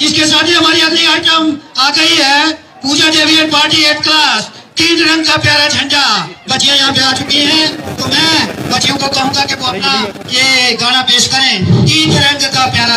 इसके साथ ही हमारी अगली आइटम आ गई है, Pooja Devi and party eight class तीन रंग का प्यारा झंडा। बच्चियाँ यहाँ पे आ चुकी हैं तो मैं बच्चियों को कहूँगा कि वो अपना ये गाना पेश करें। तीन रंग का प्यारा